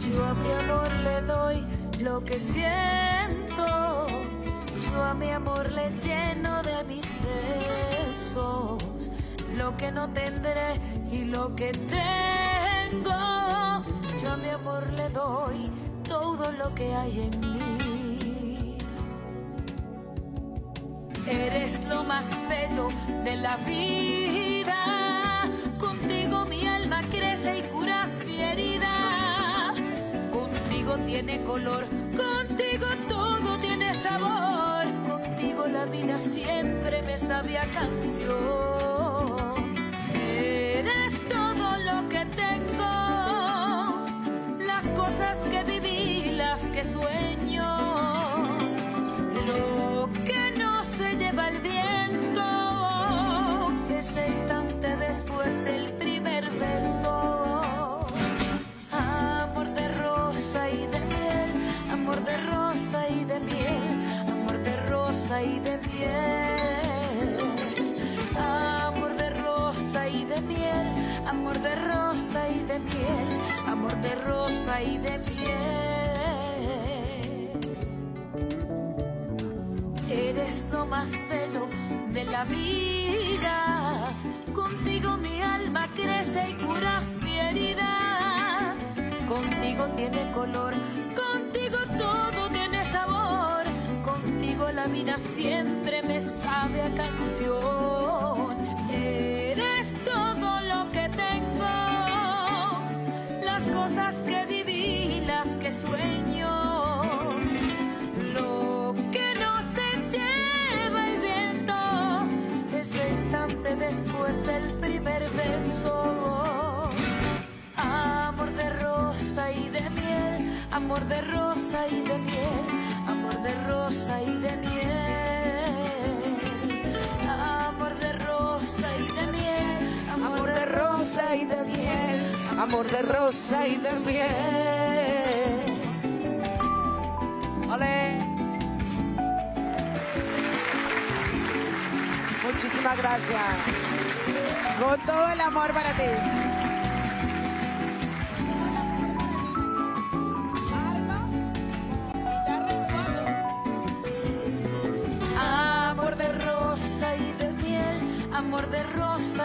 Yo a mi amor le doy lo que siento. Yo a mi amor le lleno de mis besos. Lo que no tendré y lo que tengo. Yo a mi amor le doy todo lo que hay en mí. Eres lo más bello de la vida. Tiene color, contigo todo tiene sabor. Contigo la vida siempre me sabe a canción. Eres todo lo que tengo, las cosas que viví, las que sueño, de miel. Amor de rosa y de miel, amor de rosa y de miel, amor de rosa y de miel. Eres lo más bello de la vida. Contigo mi alma crece y curas mi herida. Contigo tiene color, contigo todo vida siempre me sabe a canción. Eres todo lo que tengo, las cosas que viví, las que sueño. Lo que no se lleva el viento, ese instante después del primer beso. Amor de rosa y de miel, amor de rosa y de miel, de rosa y de miel. Amor de rosa y de miel, Amor de rosa y de miel, amor de rosa y de miel. ¡Ole! Muchísimas gracias. Con todo el amor para ti.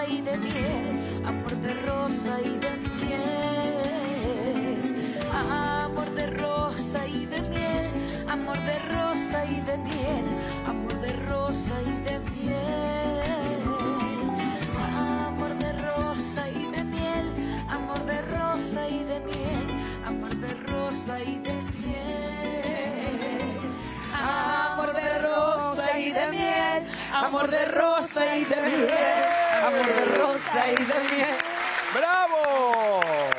Y de amor de rosa y de miel. Amor de rosa y de miel, amor de rosa y de miel, amor de rosa y de miel. Amor de rosa y de miel, amor de rosa y de miel, amor de rosa y de miel. Amor de rosa y de miel, amor de rosa y de miel, amor de rosa y de miel. ¡Bravo!